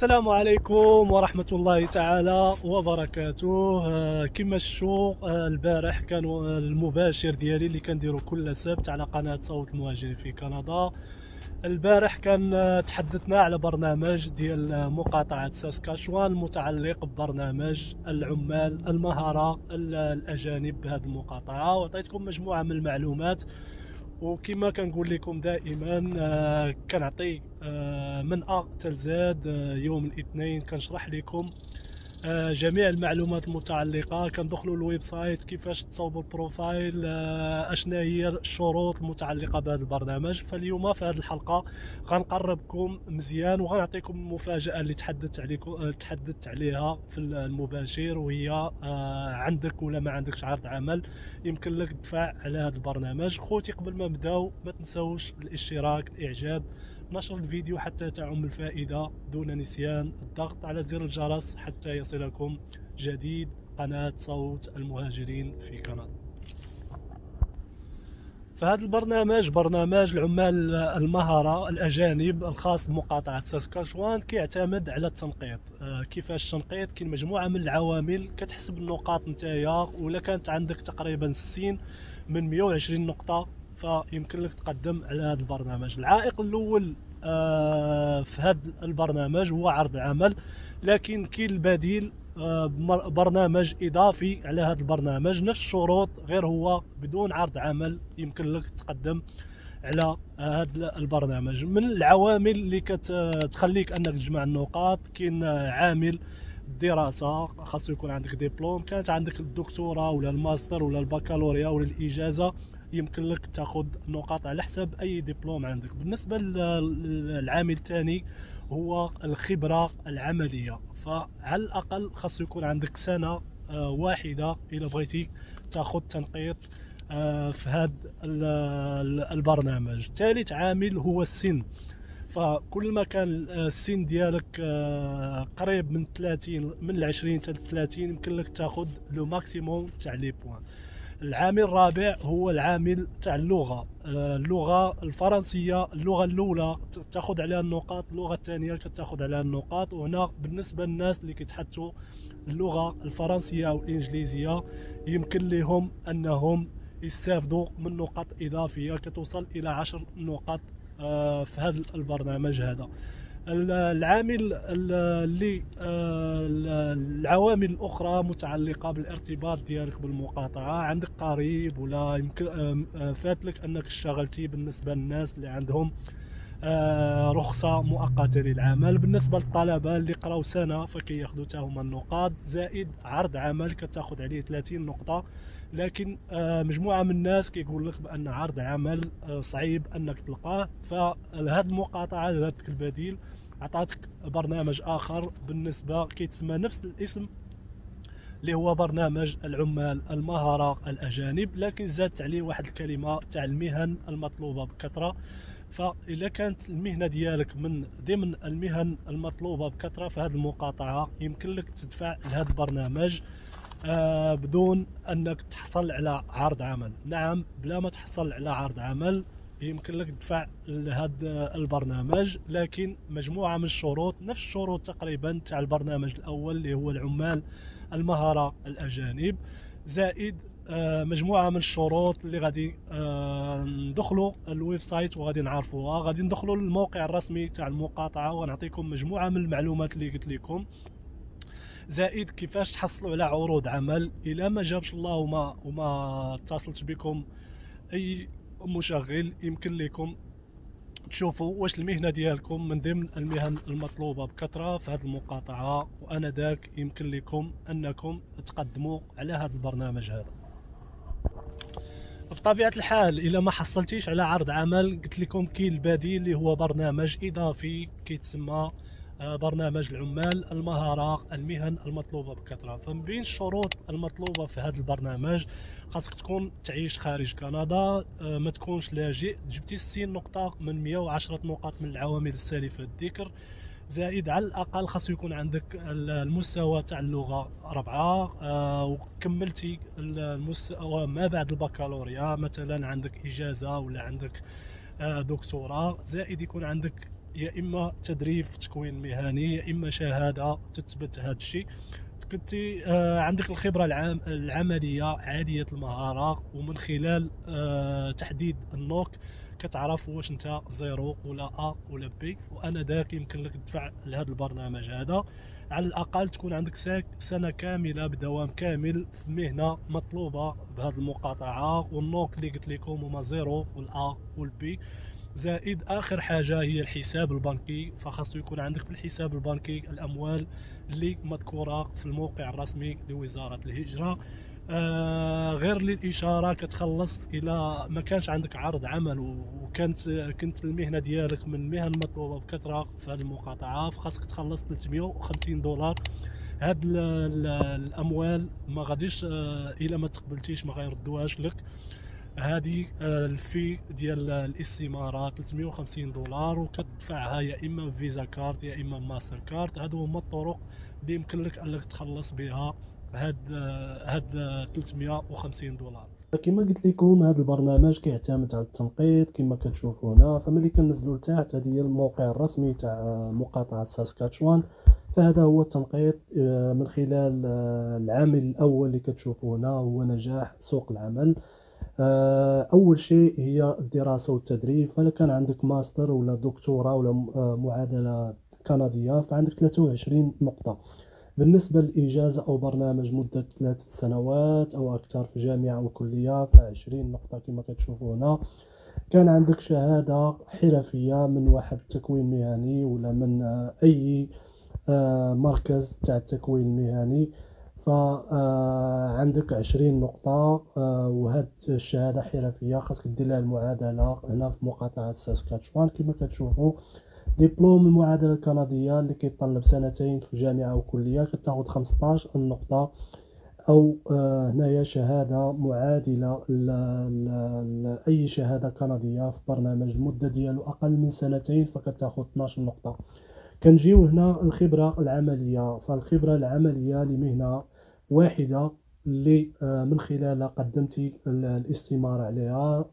السلام عليكم ورحمة الله تعالى وبركاته. آه، كما شفتوا آه، البارح كان المباشر ديالي اللي كنديرو كل سبت على قناة صوت المهاجرين في كندا. البارح كان آه، تحدثنا على برنامج ديال مقاطعة ساسكاتشوان متعلق ببرنامج العمال المهارة الأجانب بهذه المقاطعة. وعطيتكم مجموعة من المعلومات وكما كنقول لكم دائما آه، كنعطي من ا حتى يوم الاثنين كنشرح لكم جميع المعلومات المتعلقة. كندخلوا ال web site كيفاش تصاوبوا ال profile آه، اشنا هي الشروط المتعلقة بهذا البرنامج. فاليوم في هذه الحلقة غنقربكم مزيان وغنعطيكم المفاجاه اللي تحدثت عليكم آه، تحدثت عليها في المباشر وهي آه، عندك ولا ما عندكش عرض عمل. يمكن لك تدفع على هذا البرنامج. خوتي قبل ما نبداو ما تنساوش الاشتراك الإعجاب نشر الفيديو حتى تعم الفائدة دون نسيان. الضغط على زر الجرس حتى يصلكم. جديد قناة صوت المهاجرين في كندا. فهذا البرنامج برنامج العمال المهرة الأجانب الخاص بمقاطعة ساسكاتشوان كيعتمد على التنقيط. آه، كيفاش التنقيط؟ كاين مجموعة من العوامل كتحسب النقاط نتايا ولا كانت عندك تقريبا 60 من 120 نقطة فيمكن لك تقدم على هذا البرنامج. العائق الأول آه، في هذا البرنامج هو عرض العمل لكن كاين البديل آه، برنامج إضافي على هذا البرنامج. نفس الشروط غير هو بدون عرض عمل يمكن لك تقدم على هذا البرنامج. من العوامل اللي كتخليك أنك تجمع النقاط كاين آه، عامل الدراسة خاصو يكون عندك ديبلوم كانت عندك الدكتوراه ولا الماستر ولا البكالوريا ولا الإجازة. يمكن لك تاخذ نقاط على حساب أي دبلوم عندك. بالنسبة للعامل الثاني هو الخبرة العملية. فعلى الأقل خاص يكون عندك سنة آه، واحدة اذا بغيتي تاخذ تنقيط آه، في هذا البرنامج. ثالث عامل هو السن. فكل ما كان السن ديالك آه، قريب من 30 من ال 20 حتى 30 يمكن لك تاخذ لو ماكسيموم تاع لي بوان. العامل الرابع هو العامل تاع اللغة. آه، اللغة الفرنسية اللغة الأولى تاخذ عليها النقاط اللغة الثانية كتاخذ عليها النقاط. وهنا بالنسبة للناس اللي كيتحدثوا اللغة الفرنسية أو الإنجليزية يمكن لهم أنهم يستافدوا من نقاط إضافية كتوصل إلى عشر نقاط آه، في هذا البرنامج هذا. العامل ال- اللي ال- العوامل الأخرى متعلقة بالارتباط ديالك بالمقاطعة. عندك قريب ولا يمكن آم، آه، فات لك أنك اشتغلتي بالنسبة للناس اللي عندهم رخصة مؤقتة للعمل. بالنسبة للطلبة اللي قراو سنة فكياخذوا حتى هما النقاط. زائد عرض عمل كتاخذ عليه 30 نقطة. لكن آه، مجموعة من الناس كيقول لك بأن عرض عمل آه، صعيب أنك تلقاه. فهاد المقاطعة ذاتك البديل عطاتك برنامج آخر. بالنسبة كيتسمى نفس الاسم اللي هو برنامج العمال المهارة الأجانب. لكن زادت عليه واحد الكلمة تاع المهن المطلوبة بكثرة. فإذا كانت المهنة ديالك من ضمن المهن المطلوبة بكثرة في هذه المقاطعة يمكن لك تدفع لهذا البرنامج آه بدون أنك تحصل على عرض عمل. نعم بلا ما تحصل على عرض عمل يمكن لك تدفع لهذا البرنامج لكن مجموعة من الشروط نفس الشروط تقريبا تاع البرنامج الأول اللي هو العمال المهارة الأجانب زائد آه، مجموعة من الشروط اللي غادي آه، ندخلوا ال web site وغادي نعرفوها. غادي ندخلوا للموقع الرسمي تاع المقاطعة ونعطيكم مجموعة من المعلومات اللي قلت لكم. زائد كيفاش تحصلوا على عروض عمل. إلى ما جابش الله وما وما اتصلت بكم أي مشغل يمكن لكم تشوفوا واش المهنة ديالكم من ضمن المهن المطلوبة بكثرة في هذه المقاطعة. وأنا ذاك يمكن لكم أنكم تقدموا على هذا البرنامج هذا. بطبيعة الحال إلا ما حصلتيش على عرض عمل قلت لكم كاين البديل اللي هو برنامج إضافي كيتسمى آه، برنامج العمال المهارة المهن المطلوبة بكثرة. فمن بين الشروط المطلوبة في هذا البرنامج خاصك تكون تعيش خارج كندا آه، ما تكونش لاجئ. جبتي 60 نقطة من 110 نقاط من العوامل السالفة الذكر زائد على الأقل خاص يكون عندك ال- المستوى تاع اللغة ربعة آه، وكملتي ال- المستوى ما بعد البكالوريا. مثلا عندك إجازة ولا عندك آه، دكتوراه زائد يكون عندك يا إما تدريب في تكوين مهني يا إما شهادة تثبت هذا الشيء. كنتي آه عندك الخبرة العام العملية عالية المهارة ومن خلال آه تحديد ال NOC كتعرف واش انت zero ولا A ولا B وأنا ذاك يمكن لك تدفع لهذا البرنامج هذا. على الأقل تكون عندك سنة كاملة بدوام كامل في مهنة مطلوبة بهذه المقاطعة وال NOC اللي قلت لكم هما zero وال A وال B زائد آخر حاجة هي الحساب البنكي فخاصو يكون عندك في الحساب البنكي الأموال اللي مذكورة في الموقع الرسمي لوزارة الهجرة. آه غير للاشاره كتخلص إلى ما كانش عندك عرض عمل وكانت كنت المهنة ديالك من المهن المطلوبة بكثرة في هذه المقاطعة فخاصك تخلص 350 دولار. هاد الأموال ما غاديش آه إلى ما تقبلتيش ما غيردوهاش لك. هذه آه، ال fee ديال الاستمارة 350 دولار وكتدفعها يا إما Visa card يا إما ماستر كارت. هادو هما الطرق اللي يمكن لك أنك تخلص بها. هاد آه، هاد 350 دولار. كما قلت لكم هذا البرنامج كيعتمد على التنقيط كما كتشوفوا هنا. فملي كنزلوا لتحت هذه هي الموقع الرسمي تاع مقاطعه ساسكاتشوان. فهذا هو التنقيط آه، من خلال العامل الأول اللي كتشوفوا هنا هو نجاح سوق العمل. آه، أول شيء هي الدراسة والتدريب. فلا كان عندك ماستر ولا دكتوراه ولا آه، معادلة كندية فعندك 23 نقطة. بالنسبة للإجازة أو برنامج مدة ثلاثة سنوات أو أكثر في جامعة أو كلية فعشرين نقطة كما كتشوفوا هنا. كان عندك شهادة حرفية من واحد التكوين مهني ولا من آه، أي مركز تاع التكوين المهني. فعندك عشرين نقطة آه، وهاد الشهادة حرفية خاصك دير لها المعادلة هنا في مقاطعة ساسكاتشوان كما كتشوفوا. دبلوم المعادلة الكندية اللي كيطلب سنتين في جامعة أو كلية كتاخد خمسطاش نقطة أو آه، هنايا شهادة معادلة لأي شهادة كندية في برنامج المدة ديالو أقل من سنتين فكتاخد 12 نقطة كنجيو هنا الخبرة العملية فالخبرة العملية لمهنة واحدة اللي آه، من خلالها قدمتي الاستمارة عليها.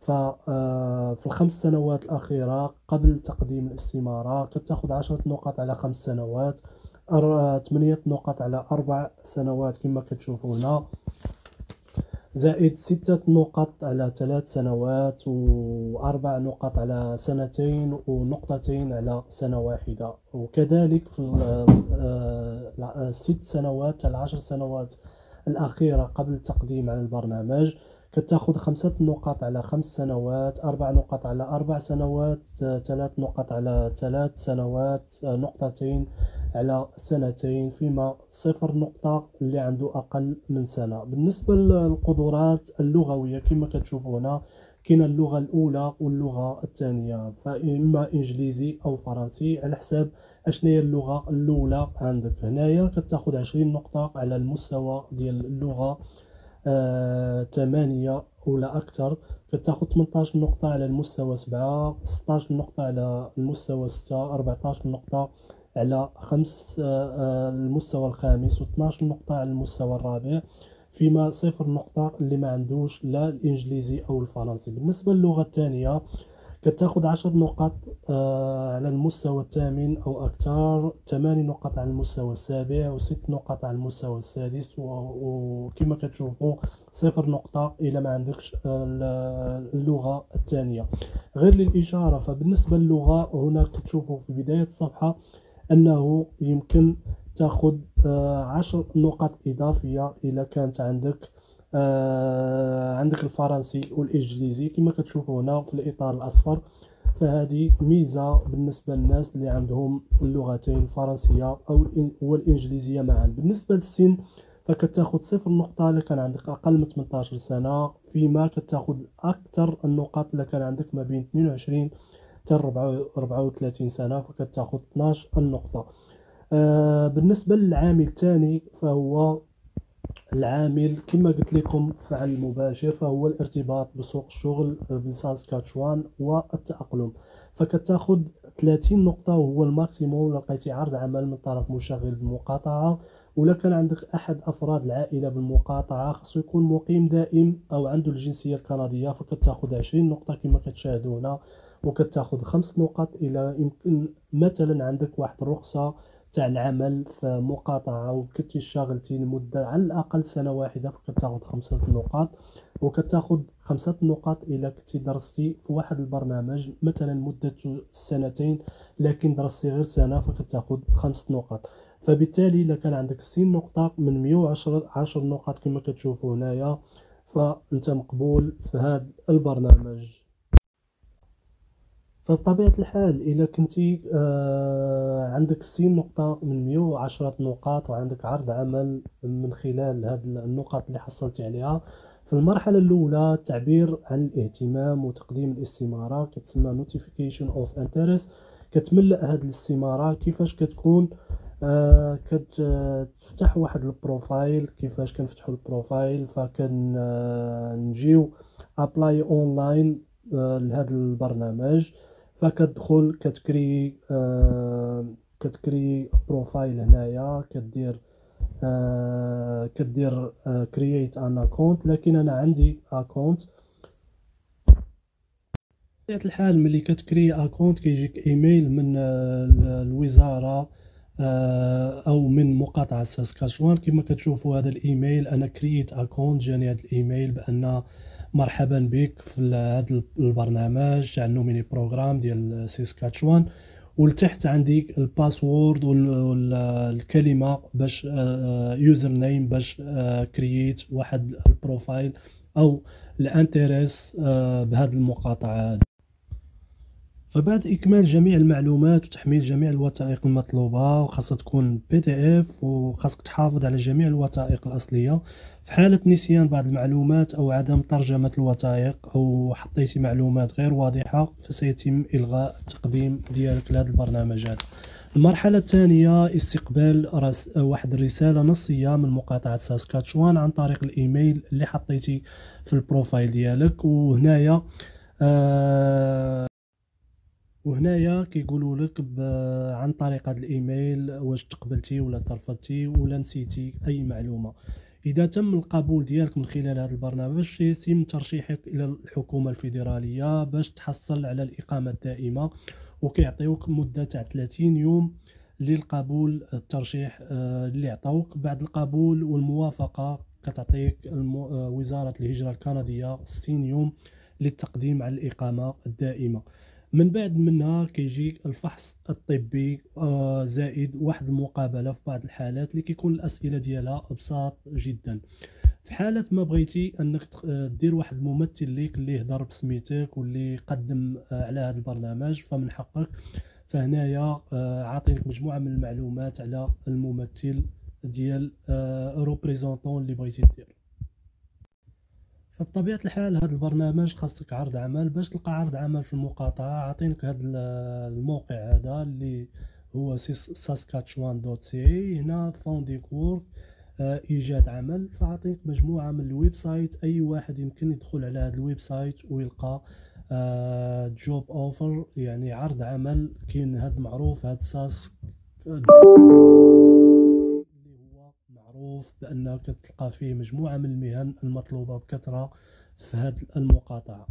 ففي آه، الخمس سنوات الأخيرة قبل تقديم الاستمارة كتاخد عشرة نقاط على خمس سنوات ثمانية نقاط على أربع سنوات كما كتشوفوا هنا. زائد ستة نقط على ثلاث سنوات وأربع نقط على سنتين ونقطتين على سنة واحدة. وكذلك في الست سنوات العشر سنوات الأخيرة قبل التقديم على البرنامج كتاخد خمسة نقاط على خمس سنوات أربع نقاط على أربع سنوات ثلاث نقاط على ثلاث سنوات نقطتين على سنتين فيما صفر نقطة اللي عنده أقل من سنة. بالنسبة للقدرات اللغوية كما كتشوفوا هنا كاين اللغة الأولى واللغة الثانية فإما إنجليزي أو فرنسي على حساب أشنو هي اللغة الأولى عندك. هنايا كتاخد عشرين نقطة على المستوى ديال اللغة آه، ثمانية ولا أكثر كتاخد 18 نقطة على المستوى سبعة 16 نقطة على المستوى ستة 14 نقطة على خمس آه، آه، المستوى الخامس و12 نقطة على المستوى الرابع. فيما صفر نقطة اللي ما عندوش لا الإنجليزي أو الفرنسي. بالنسبة للغة الثانية كتاخد عشر نقط آه، على المستوى الثامن أو أكثر ثماني نقط على المستوى السابع وست نقط على المستوى السادس وكما كتشوفوا صفر نقطة إلى ما عندكش اللغة الثانية. غير للإشارة فبالنسبة للغة هنا كتشوفوا في بداية الصفحة أنه يمكن تاخد آه، عشر نقط إضافية إذا كانت عندك آه عندك الفرنسي والإنجليزي كما كتشوفوا هنا في الإطار الأصفر. فهذه ميزة بالنسبة للناس اللي عندهم اللغتين الفرنسية أو والإنجليزية معا. بالنسبة للسن فكتاخد صفر نقطة إلا كان عندك أقل من 18 سنة فيما كتاخد أكثر النقاط إلا كان عندك ما بين 22 حتى 34 سنة فكتاخد 12 النقطة. آه بالنسبة للعامل الثاني فهو العامل. كما قلت لكم فعل مباشر فهو الارتباط بسوق الشغل بساسكاتشوان والتأقلم. فكتاخد 30 نقطة وهو الماكسيموم. لقيتي عرض عمل من طرف مشغل بالمقاطعة. ولا كان عندك أحد أفراد العائلة بالمقاطعة خصو يكون مقيم دائم أو عنده الجنسية الكندية. فكتاخد 20 نقطة كما كتشاهدوا هنا وكتأخذ خمس نقط إلى يمكن مثلا عندك واحد الرخصة. تاع العمل في مقاطعة وكنتي شاغلتي لمده على الأقل سنة واحدة فكتاخذ خمسة نقاط. وكتاخذ خمسة نقاط إلا كنتي درستي في واحد البرنامج مثلا مدة سنتين لكن درستي غير سنة فكتاخذ خمس نقاط. فبالتالي إلا كان عندك ستين نقطة من مية وعشرة عشر نقاط كما كتشوفوا هنايا فأنت مقبول في هذا البرنامج. فبطبيعة الحال إذا كنتي آه عندك ستين نقطة من مية وعشرة نقاط وعندك عرض عمل من خلال هاد النقاط اللي حصلتي عليها. في المرحلة الأولى التعبير عن الاهتمام وتقديم الاستمارة كتسمى notification of interest. كتملأ هاد الاستمارة كيفاش كتكون آه كتفتح واحد ال profile كيفاش كنفتحو ال profile. فكنجيو apply online لهذا البرنامج. فكتدخل كتكري آه كتكري profile هنايا كدير آه كدير create an account لكن أنا عندي account بطبيعة الحال ملي كتكري account كيجيك ايميل من آه الوزارة آه أو من مقاطعه ساسكاتشوان. كما كتشوفوا هذا الايميل أنا كرييت account جاني هذا الايميل بأن مرحبا بك في هذا البرنامج تاع ال nominee program ديال سيسكاتشوان. ولتحت عندي ال password والكلمة باش user name باش كرييت واحد ال profile أو ال interest بهذه المقاطعة فبعد إكمال جميع المعلومات وتحميل جميع الوثائق المطلوبة وخاصة تكون PDF وخاصك تحافظ على جميع الوثائق الأصلية في حالة نسيان بعض المعلومات أو عدم ترجمة الوثائق أو حطيتي معلومات غير واضحة فسيتم إلغاء التقديم ديالك لهذا البرنامج هذا المرحلة الثانية استقبال رس... واحد الرسالة نصية من مقاطعة ساسكاتشوان عن طريق الإيميل اللي حطيتي في البروفايل ديالك. وهنايا آه وهنايا كيقولوا لك عن طريق هذا الإيميل واش تقبلتي ولا ترفضتي ولا نسيتي أي معلومة. إذا تم القبول ديالك من خلال هذا البرنامج يتم ترشيحك إلى الحكومة الفيدرالية باش تحصل على الإقامة الدائمة وكيعطيوك مدة تاع 30 يوم للقبول الترشيح آه، اللي عطاوك. بعد القبول والموافقة كتعطيك آه، وزارة الهجرة الكندية 60 يوم للتقديم على الإقامة الدائمة. من بعد منها كيجي الفحص الطبي آه، زائد واحد المقابلة في بعض الحالات اللي كيكون الأسئلة ديالها بساط جدا. في حالة ما بغيتي أنك آه، دير واحد الممثل ليك اللي يهضر بسميتك واللي يقدم آه، على هذا البرنامج فمن حقك. فهنايا عاطينك مجموعة من المعلومات على الممثل ديال représentant اللي بغيتي دير. فبطبيعة الحال هذا البرنامج خاصك عرض عمل باش تلقى عرض عمل في المقاطعة. عاطينك هذا الموقع هذا اللي هو ساسكاتشوان dot ca هنا finding work آه، إيجاد عمل. فعطيك مجموعة من ال web site أي واحد يمكن يدخل على هذا ال web site ويلقى جوب آه، اوفر يعني عرض عمل. كاين هذا معروف هذا ساس بأنك تلقى فيه مجموعة من المهن المطلوبة بكثرة في هذه المقاطعة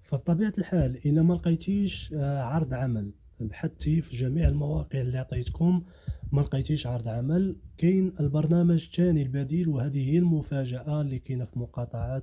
فبطبيعة الحال إذا ما لقيتيش آه، عرض عمل. بحثتي في جميع المواقع اللي عطيتكم ما لقيتيش عرض عمل. كاين البرنامج الثاني البديل وهذه هي المفاجأة اللي كاينة في مقاطعة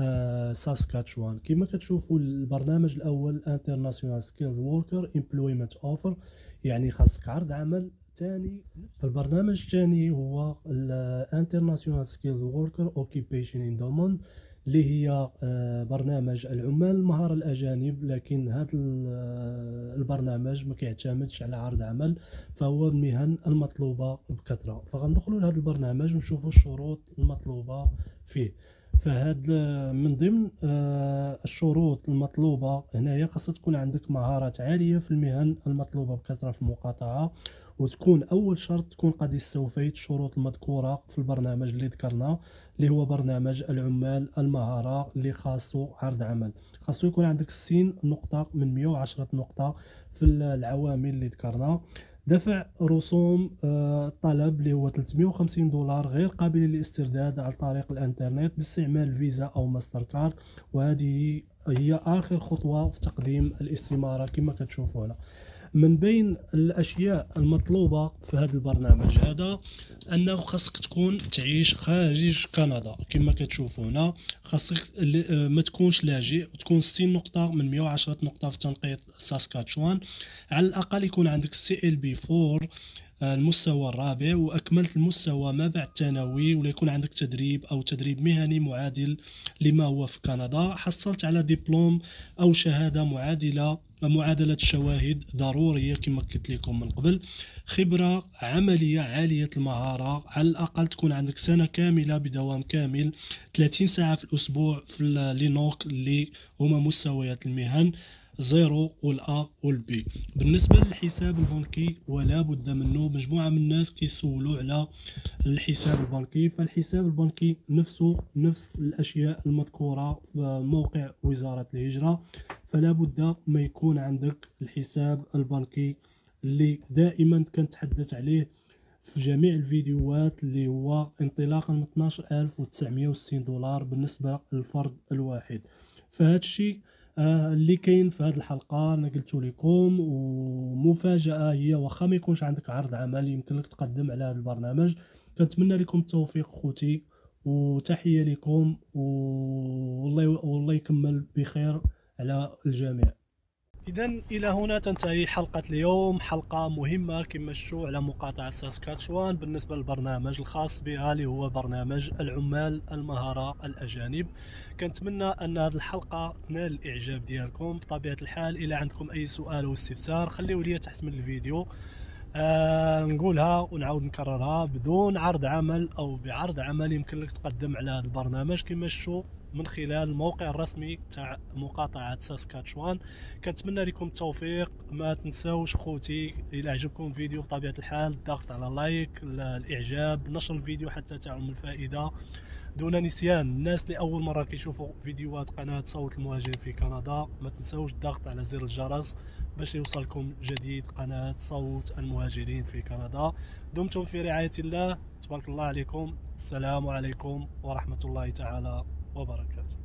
آه ساسكاتشوان. كما كتشوفوا البرنامج الأول international skilled worker employment offer يعني خاصك عرض عمل الثاني فالبرنامج الثاني هو ال international skilled worker occupation in demand اللي هي آه، برنامج العمال المهارة الأجانب لكن هذا آه، البرنامج ما كيعتمدش على عرض عمل فهو المهن المطلوبة بكثرة. فغندخلوا لهذا البرنامج ونشوفوا الشروط المطلوبة فيه. فهاد من ضمن آه، الشروط المطلوبة هنايا خاصة تكون عندك مهارات عالية في المهن المطلوبة بكثرة في المقاطعة وتكون أول شرط تكون قد استوفيت الشروط المذكورة في البرنامج اللي ذكرنا اللي هو برنامج العمال المهارة اللي خاصو عرض عمل. خاصو يكون عندك 60 نقطة من 110 نقطة في العوامل اللي ذكرنا دفع رسوم الطلب اللي هو 350 دولار غير قابل للاسترداد عن طريق الإنترنت باستعمال فيزا أو ماستر كارد. وهذه هي آخر خطوة في تقديم الاستمارة كما كتشوفوا هنا من بين الأشياء المطلوبة في هذا البرنامج هذا أنه خاصك تكون تعيش خارج كندا. كما كتشوفوا هنا خاصك ما تكونش لاجئ وتكون 60 نقطة من 110 نقطة في تنقيط ساسكاتشوان. على الأقل يكون عندك سي إل بي 4 المستوى الرابع وأكملت المستوى ما بعد الثانوي ولا يكون عندك تدريب أو تدريب مهني معادل لما هو في كندا. حصلت على دبلوم أو شهادة معادلة معادلة الشواهد ضرورية كما قلت لكم من قبل. خبرة عملية عالية المهارة على الأقل تكون عندك سنة كاملة بدوام كامل 30 ساعة في الأسبوع في les NOC اللي هما مستويات المهن zero وال A وال B بالنسبة للحساب البنكي ولا بد منه مجموعة من الناس كيسولوا على الحساب البنكي. فالحساب البنكي نفسه نفس الأشياء المذكورة في موقع وزارة الهجرة. فلا بد ما يكون عندك الحساب البنكي اللي دائما كنتحدث عليه في جميع الفيديوهات اللي هو انطلاقا من 12960 دولار بالنسبة للفرد الواحد. فهاد الشيء آه اللي كاين في هذه الحلقة أنا قلت لكم ومفاجأة هي واخا ما يكونش عندك عرض عمل يمكن لك تقدم على هذا البرنامج. كنتمنى لكم التوفيق خوتي وتحية لكم والله والله يكمل بخير. على الجميع. اذا إلى هنا تنتهي حلقة اليوم. حلقة مهمة كما شفتوا على مقاطعه ساسكاتشوان بالنسبة للبرنامج الخاص بها اللي هو برنامج العمال المهارة الأجانب. كنتمنى أن هذه الحلقة تنال الإعجاب ديالكم. بطبيعة الحال إلى عندكم أي سؤال أو استفسار خليوا لي تحت من الفيديو. آه نقولها ونعاود نكررها بدون عرض عمل أو بعرض عمل يمكن لك تقدم على هذا البرنامج. كما شفتوا من خلال الموقع الرسمي تاع مقاطعة ساسكاتشوان. كنتمنى لكم التوفيق. ما تنساوش خوتي إلى عجبكم الفيديو بطبيعة الحال الضغط على لايك الإعجاب نشر الفيديو حتى تعم الفائدة. دون نسيان. الناس اللي أول مرة كيشوفوا فيديوهات قناة صوت المهاجرين في كندا ما تنساوش الضغط على زر الجرس باش يوصلكم جديد قناة صوت المهاجرين في كندا. دمتم في رعاية الله. تبارك الله عليكم. السلام عليكم ورحمة الله تعالى وبركاته.